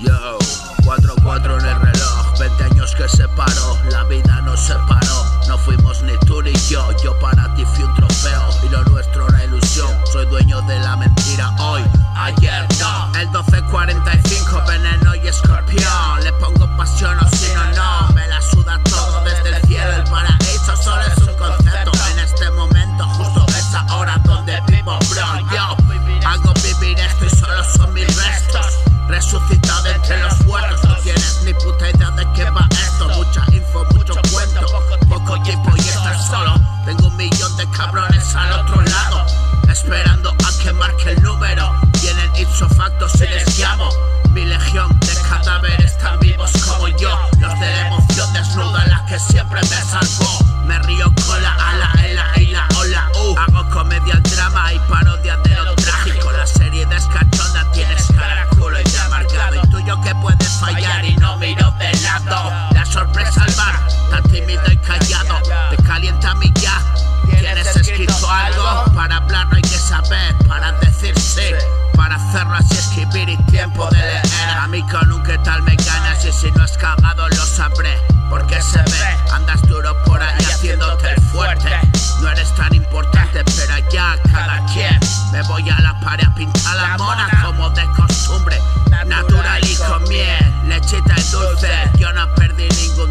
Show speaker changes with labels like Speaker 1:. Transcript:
Speaker 1: Yo, 4-4 en el reloj, 20 años que separó, la vida nos separó, no fuimos ni tú ni yo, yo para ti fui un trofeo y lo nuestro una ilusión, soy dueño de la mentira cabrones al otro lado, esperando a que marque el número. Vienen ipso facto sin esquiavo. Miles así y tiempo de leer. A mí con un que tal me ganas y si no has cagado lo sabré. Porque se ve, andas duro por ahí haciéndote el fuerte. No eres tan importante pero ya cada quien. Me voy a la pared a pintar la mona como de costumbre. Natural y con miel, lechita y dulce. Yo no perdí ningún